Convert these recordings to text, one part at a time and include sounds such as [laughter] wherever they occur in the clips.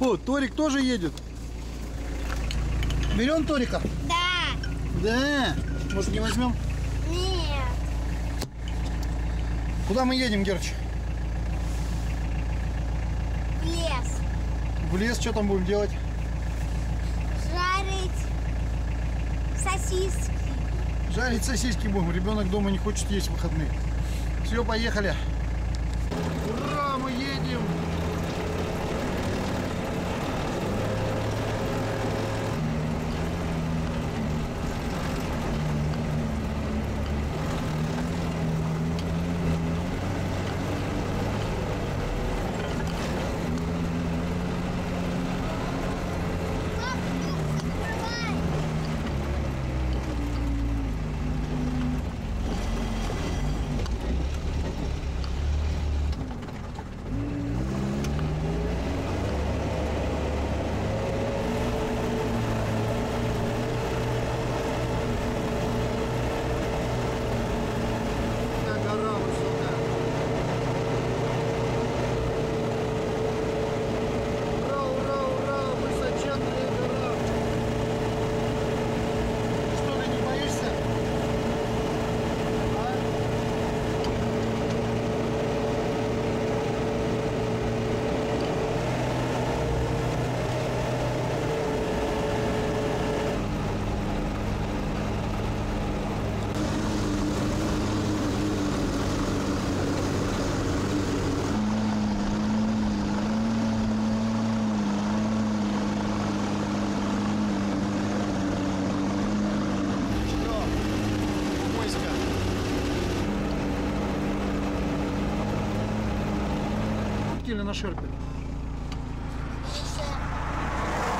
О, Торик тоже едет. Берем Торика? Да. Да. Может не возьмем? Нет. Куда мы едем, Герч? В лес. В лес, что там будем делать? Жарить сосиски. Жарить сосиски будем. Ребенок дома не хочет есть в выходные. Все, поехали. Ура, мы едем. Какая гора высокая. Ура, ура, ура, высоченная гора. Что, ты не боишься? А? Что? Моська. Или на шерпе?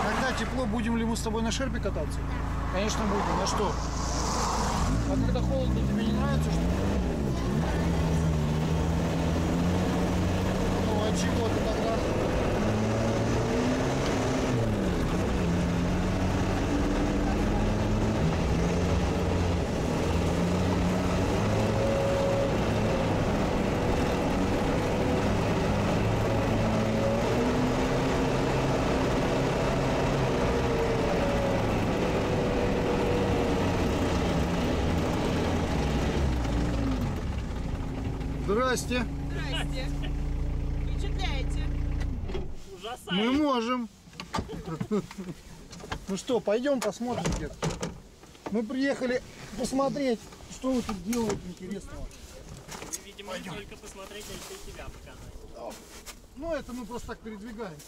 Когда тепло, будем ли мы с тобой на шерпе кататься? Конечно будем. На что? А когда холодно, тебе не нравится, что ли? Ну, а чего ты тогда? Здрасте. Здрасте. Впечатляете. Мы можем. [laughs] Ну что, пойдем посмотрим, дед. Мы приехали посмотреть, что вы тут делаете интересного. Видимо, не только посмотреть, а еще и себя показать. Ну, это мы просто так передвигаем.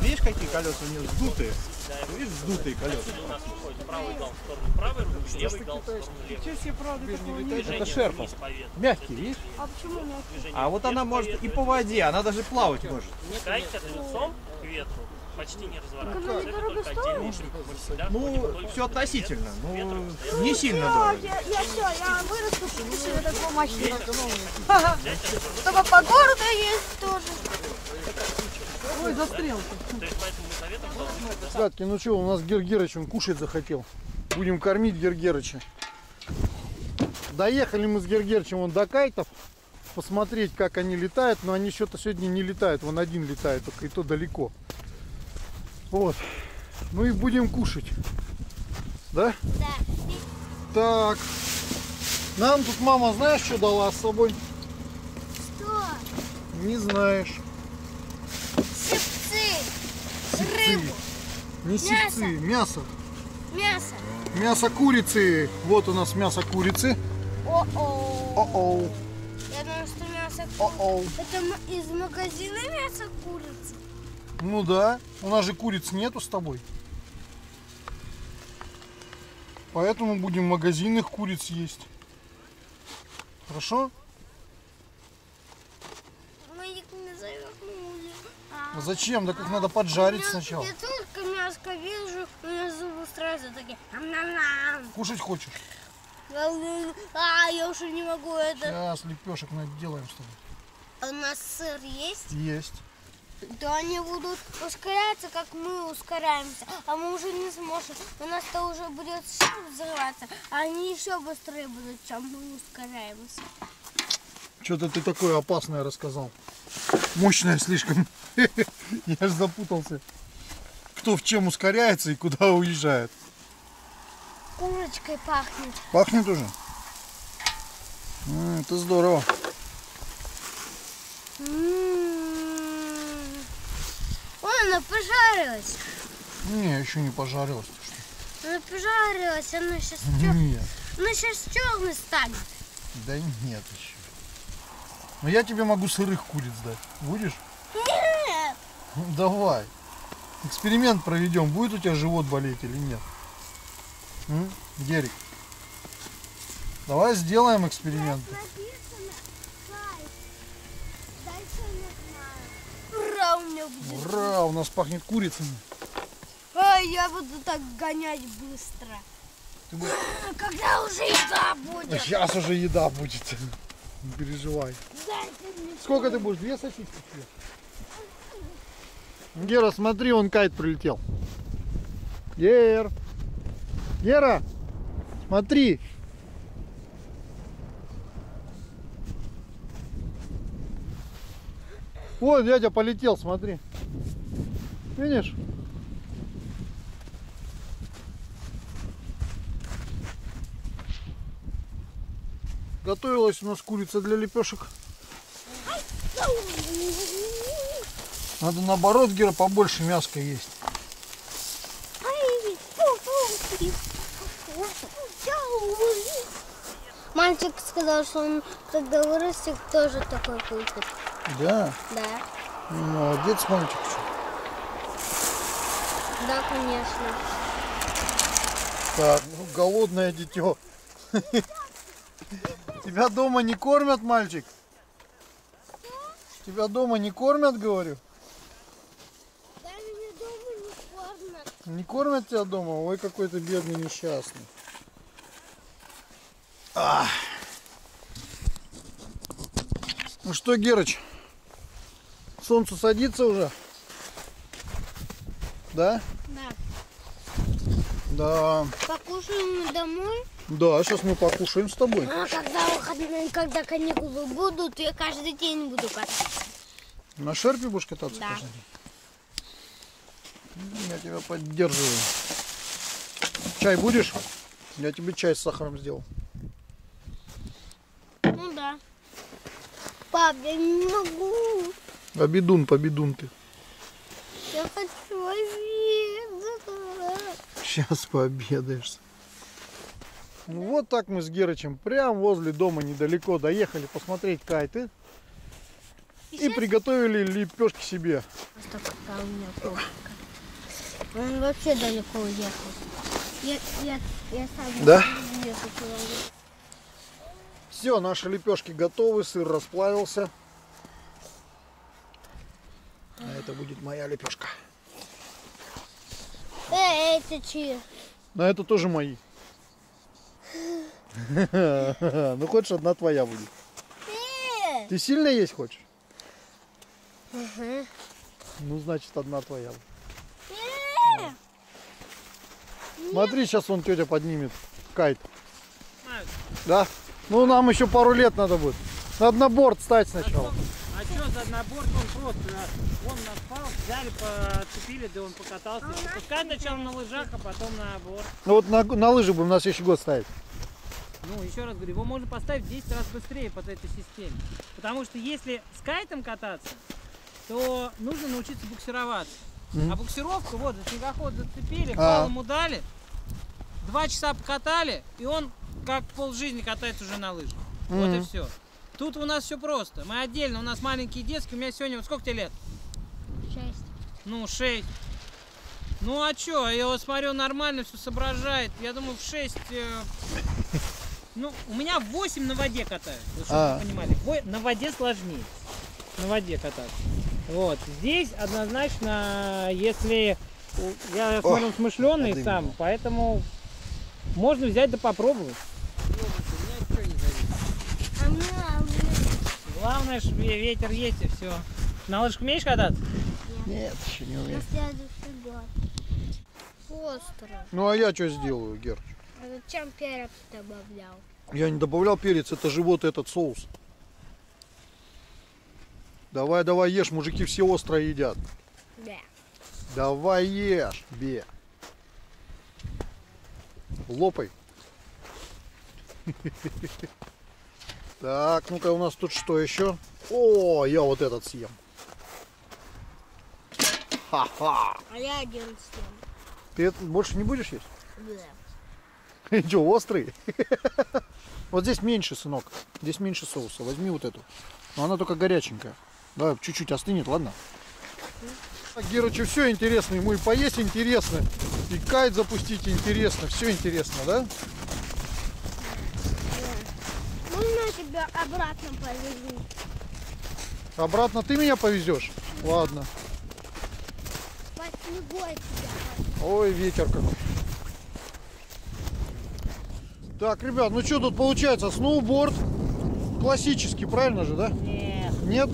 Видишь, какие колеса у него вздутые? Видишь, вздутые колеса? Отсюда у нас выходит правый гал в сторону правой руки, левый гал в сторону левой. Это шерпа. Мягкий, видишь? А почему? Движение А вот она может и по воде, она даже плавать может. Это лицом к ветру. Почти не разворачивается. Ну, только все относительно. Ну, не сильно Все, дорого. я, я все, я вырасту себе такую машину. Чтобы по городу ездить тоже. Ой, застрелки. То есть поэтому мы советуем должны Гадки, ну что, у нас Гергерыч, он кушать захотел. Будем кормить Гергерыча. Доехали мы с Гергерычем вон до кайтов. Посмотреть, как они летают. Но они что-то сегодня не летают. Вон один летает, только и то далеко. Вот. Ну и будем кушать. Да? Да. Так. Нам тут мама, знаешь, что дала с собой? Что? Не знаешь. Щипцы. Рыбу. Не сипцы, мясо. Мясо. Мясо курицы. Вот у нас мясо курицы. О-о. О-оу. Я думаю, что мясо О-оу. курицы. Это м- из магазина мясо курицы. Ну да, у нас же куриц нету с тобой. Поэтому будем магазинных куриц есть. Хорошо? Мы их не завернули. А зачем? Так их надо поджарить сначала. Я только мяско вижу, у меня зубы сразу такие. Ам-нам-нам. Кушать хочешь? А, я уже не могу это. Сейчас лепешек делаем с тобой. А У нас сыр есть, Есть. то они будут ускоряться, как мы ускоряемся. А мы уже не сможем. У нас-то уже будет все взрываться, а они еще быстрее будут, чем мы ускоряемся. Что-то ты такое опасное рассказал. Мощная слишком. [laughs] Я же запутался. Кто в чем ускоряется и куда уезжает. Курочкой пахнет. Пахнет уже? М, Это здорово. М. Ой, она пожарилась. Не, еще не пожарилась. Она пожарилась, она сейчас? Нет. она сейчас черный станет. Да нет еще. Но я тебе могу сырых куриц дать. Будешь? [laughs] Давай. Эксперимент проведем. Будет у тебя живот болеть или нет? М? Герик. Давай сделаем эксперимент. Ура, у меня будет. Ура, у нас пахнет курицами. Ой, я буду так гонять быстро. Ты будешь- [laughs] Когда уже еда будет? Сейчас уже еда будет. [laughs] Не переживай. Сколько ты будешь? Две сосиски? Гера, смотри, он кайт прилетел. Гер. Гера, смотри. Вот, дядя полетел, смотри. Видишь? Готовилась у нас курица для лепешек. Надо наоборот, Гера, побольше мяска есть. Мальчик сказал, что он, когда вырастет, тоже такой купит. Да, Да, ну, молодец мальчик. да, конечно. Так, ну, голодное дитё. Тебя дома не кормят, мальчик? Тебя дома не кормят, говорю? Да меня дома не кормят. Не кормят тебя дома? Ой, какой ты бедный несчастный. Ах. Ну что, Герыч, солнце садится уже? Да? Да. Да. Покушаем мы домой. Да, сейчас мы покушаем с тобой. А когда выходные, когда каникулы будут, я каждый день буду кататься. На шерпе будешь кататься Да. каждый день? Я тебя поддерживаю. Чай будешь? Я тебе чай с сахаром сделал. Ну да. Пап, я не могу. Обедун, победун ты. Я хочу обедать. Сейчас пообедаешь. Ну, вот так мы с Герычем прям возле дома недалеко доехали посмотреть кайты и приготовили лепешки себе. Просто какая у меня. Он вообще далеко уехал. Я, я, я сам Да? Все, наши лепешки готовы, сыр расплавился. А это будет моя лепешка. Э, это чьи? Но это тоже мои. [laughs] Ну хочешь, одна твоя будет. Э, Ты сильно есть хочешь? Ну, значит, одна твоя. будет. Э, Смотри, сейчас он тетя поднимет кайт. Макс, Да? Ну, нам еще пару лет надо будет. Надо на борт стать сначала. А что за набор? Он просто, он на спал, взяли, подцепили, да он покатался. Пускай сначала на лыжах, а потом на борт. Ну вот на, на лыжи будем на следующий год ставить. Ну, еще раз говорю, его можно поставить в 10 раз быстрее под этой системе. Потому что если с кайтом кататься, то нужно научиться буксироваться. А буксировка, вот, за снегоход зацепили, А. ему дали, два часа покатали, и он как полжизни катается уже на лыжах. Вот и все. Тут у нас все просто. Мы отдельно, у нас маленькие детские, у меня сегодня, вот сколько тебе лет? Шесть. Ну, 6. Ну а чё, я вот смотрю, нормально все соображает. Я думаю, в 6... Ну, у меня 8 на воде катают. Чтобы А. вы понимали. На воде сложнее. На воде кататься. Вот. Здесь однозначно, если... Я смотрю, смышленый надо сам, поэтому можно взять да попробовать. А а. Главное, что ветер есть и все. На лыжах умеешь кататься? Нет, еще не умею. Остро. Ну а я что сделаю, Гер? А зачем перец добавлял? Я не добавлял перец, это же вот этот соус. Давай, давай, ешь, мужики все остро едят. Да. Давай ешь, бе. Лопай. [laughs] Так, ну-ка у нас тут что еще? О, я вот этот съем. Ха-ха. А я один съем. Ты это больше не будешь есть? Да. Че, [laughs] острый? [laughs] Вот здесь меньше, сынок. Здесь меньше соуса. Возьми вот эту. Но она только горяченькая. Давай, чуть-чуть остынет, ладно? Так, Герычу все интересно, ему и поесть интересно, и кайт запустить интересно, все интересно, да? Можно я тебя обратно повезу? Обратно ты меня повезешь? Ладно. Ой, ветер какой. Так, ребят, ну что тут получается? Сноуборд классический, правильно же, да? Нет. Нет?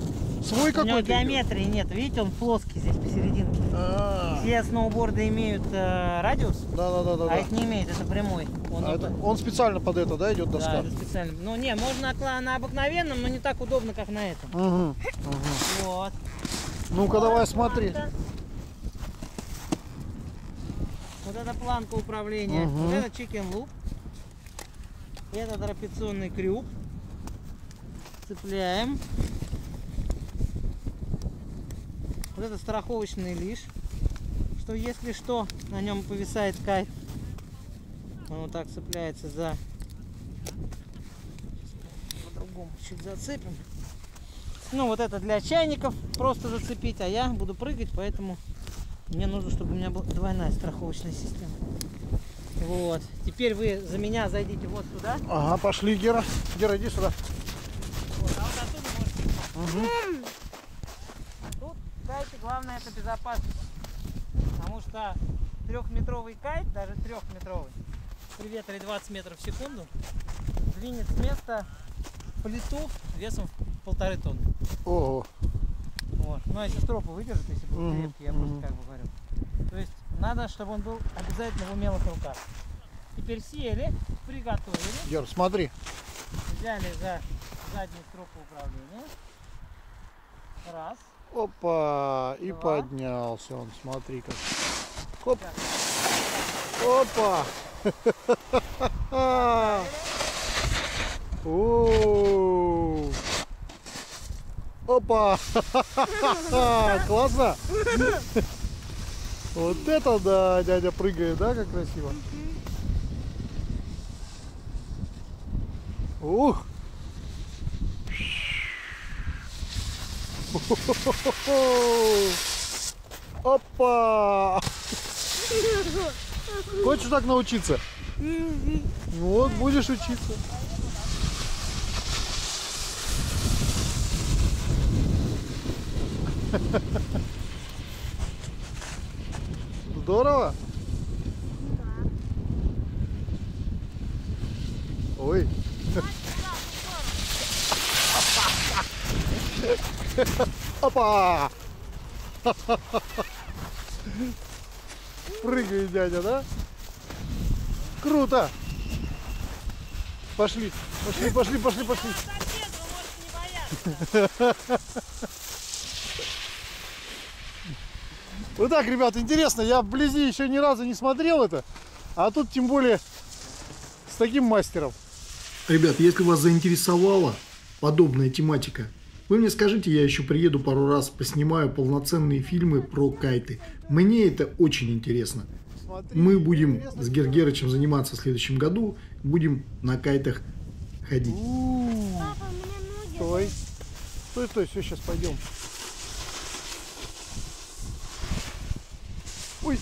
Свой У него какой-то? геометрии нет. Видите, он плоский здесь посерединке. А, Все сноуборды имеют э, радиус, Да-да-да. а да. их не имеет, это прямой. Он, А вот- это- он специально под это, да, идет да, доска? это специально. Ну не, можно на, на обыкновенном, но не так удобно, как на этом. Угу. Вот. Ну-ка давай смотри. Вот это планка управления. Мгм. Вот это чикен луп. Это трапеционный крюк. Цепляем. Вот это страховочный лиш. Что если что, на нем повисает кайт. Он вот так цепляется за... По-другому чуть зацепим. Ну вот это для чайников просто зацепить, а я буду прыгать, поэтому мне нужно, чтобы у меня была двойная страховочная система. Вот. Теперь вы за меня зайдите вот сюда. Ага, пошли, Гера. Гера, иди сюда. Вот, а вот оттуда можете. Угу. Кайте, главное это безопасность. Потому что трехметровый кайт, даже трехметровый, при ветре 20 метров в секунду, двинет с места плиту весом в полторы тонны. Ого. Вот. Ну, а если стропы выдержит, если будет Мгм, крепкий, я просто как бы говорю. То есть надо, чтобы он был обязательно в умелых руках. Теперь сели, приготовили, Гер, смотри. взяли за заднюю стропу управления. Раз. Опа. И Два. поднялся он, смотри как. Хоп. Опа. [laughs] О. Опа. [laughs] Классно. [laughs] Вот это да, дядя прыгает, да, как красиво. Ух. Опа! Хочешь так научиться? Вот, будешь учиться. Здорово. Ой. [laughs] Опа! Прыгает дядя, да? Круто! Пошли, пошли, пошли, пошли, пошли. Вот так, ребят, интересно, я вблизи еще ни разу не смотрел это, а тут тем более с таким мастером. Ребят, если вас заинтересовала подобная тематика, вы мне скажите, я еще приеду пару раз, поснимаю полноценные фильмы про кайты. Мне это очень интересно. Мы будем с Гергерычем заниматься в следующем году, будем на кайтах ходить. Папа. Стой. Стой, стой, все, сейчас пойдем. Ой.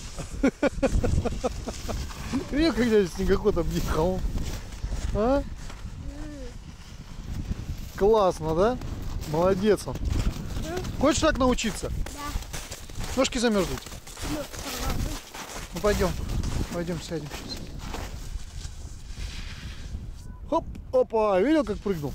Видел, как дядя снегоход объехал? А? Классно, да? Молодец он. Хочешь так научиться? Да. Ножки замерзнуть. Ну. Ну пойдем. Пойдем сядем сейчас. Хоп, опа, видел, как прыгнул?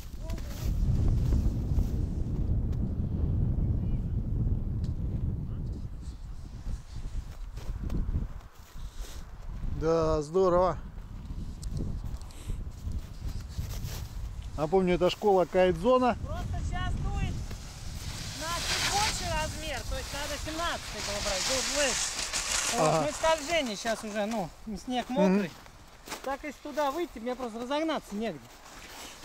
Да, здорово. Напомню, это школа Кайдзона. Просто сейчас дует на размер. То есть надо 17 было брать. Был выше. Вот, Ага. Ну и скольжение сейчас уже, ну, снег мокрый. Так если туда выйти, мне просто разогнаться негде.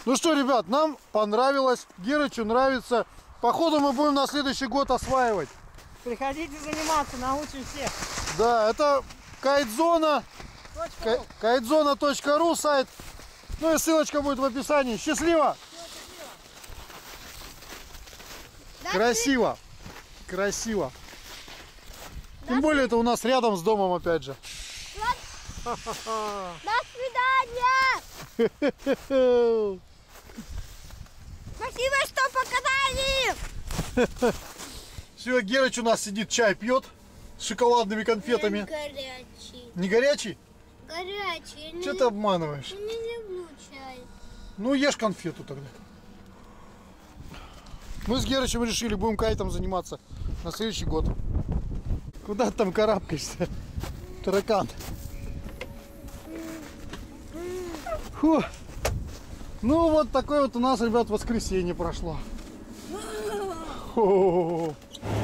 Ну что, ребят, нам понравилось. Герычу нравится. Походу мы будем на следующий год осваивать. Приходите заниматься, научим всех. Да, это кайтзона. Точка Ка- ру. Кайтзона.ру сайт. Ну и ссылочка будет в описании. Счастливо! Красиво! Красиво! Тем более это у нас рядом с домом опять же. До свидания! Спасибо, что показали! Все, Герыч у нас сидит, чай пьет с шоколадными конфетами. Горячий. Не горячий? Горячий. Не Что ты обманываешь? Я не люблю чай. Ну, ешь конфету тогда. Мы с Герычем решили, будем кайтом заниматься на следующий год. Куда ты там карабкаешься? Таракан. Фу. Ну, вот такое вот у нас, ребят, воскресенье прошло. Хо-хо-хо. Давай ты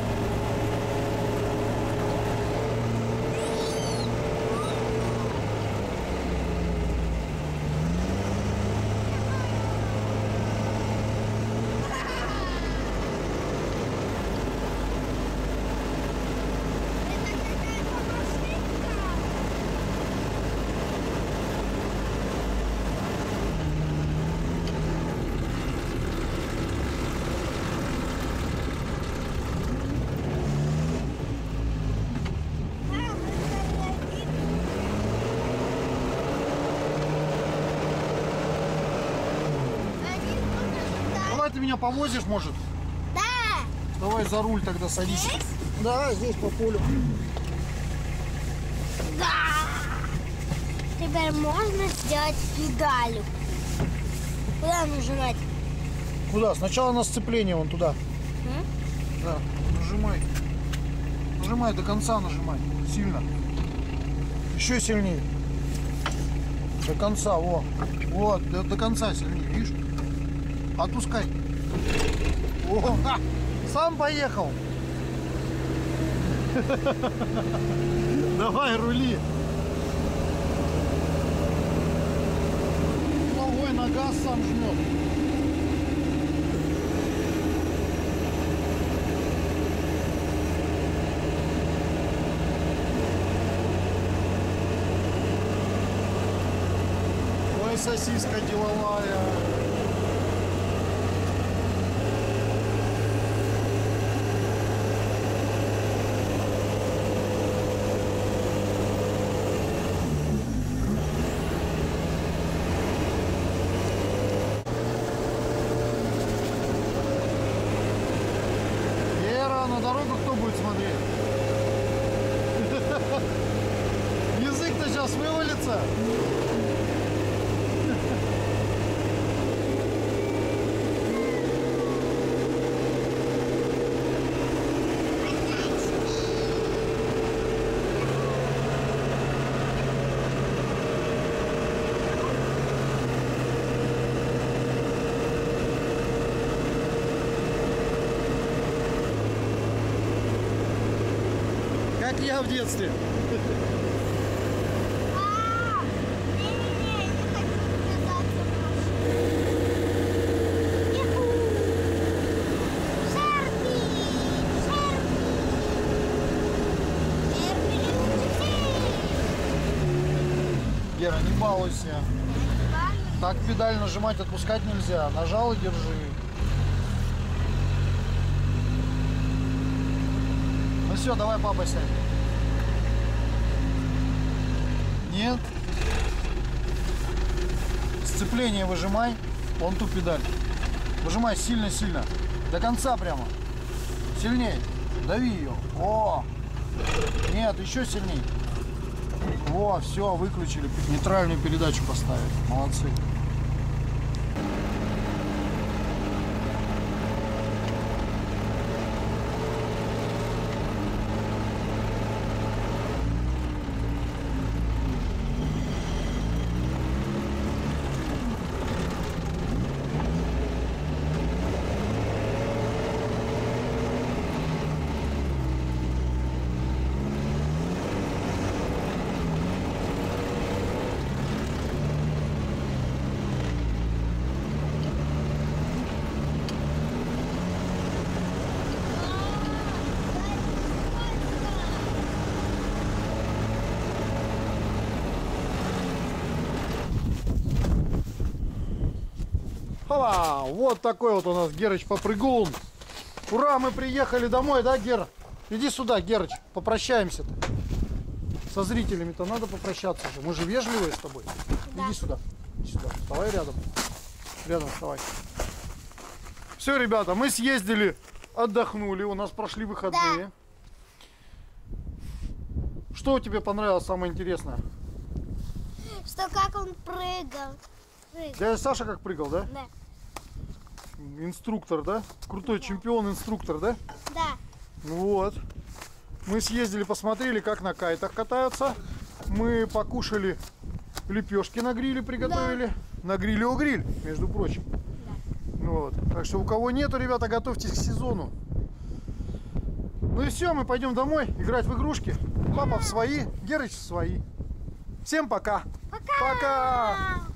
меня повозишь, может? Да! Давай за руль тогда садись. Да, здесь по полю. Да! Теперь можно сделать педалью. Куда нажимать? Куда? Сначала на сцепление вон туда. Да, нажимай. Нажимай до конца, нажимай. Сильно. Еще сильнее. До конца, во. Вот, до, до конца сильнее, видишь? Отпускай. О, на, сам поехал. Давай, рули. Ногой на газ сам жмет. Сосиска деловая. Вера, на дорогу кто будет смотреть? Язык-то сейчас вывалится. Как я в детстве. Гера, не балуйся. Так педаль нажимать, отпускать нельзя. Нажал и держи. Ну все, давай папа сядь. Нет. Сцепление выжимай. Вон ту педаль. Выжимай сильно-сильно. До конца прямо. Сильней. Дави ее. О! Нет, еще сильней. Во, все, выключили. Нейтральную передачу поставили. Молодцы. Опа! Вот такой вот у нас Герыч попрыгун. Ура, мы приехали домой, да, Гера? Иди сюда, Герыч, попрощаемся-то. Со зрителями-то надо попрощаться же. Мы же вежливые с тобой. Иди сюда. Иди сюда. Вставай рядом. Рядом вставай. Все, ребята, мы съездили, отдохнули. У нас прошли выходные. Что тебе понравилось самое интересное? Что как он прыгал. Прыгал. Дядя Саша как прыгал, да? Да. Инструктор, да? Крутой чемпион-инструктор, да? Да. Ну Вот. Мы съездили, посмотрели, как на кайтах катаются. Мы покушали лепешки на гриле, приготовили. На гриле у гриль, между прочим. Вот. Так что у кого нету, ребята, готовьтесь к сезону. Ну и все, мы пойдем домой играть в игрушки. Папа в свои, Герыч в свои. Всем пока. Пока. Пока.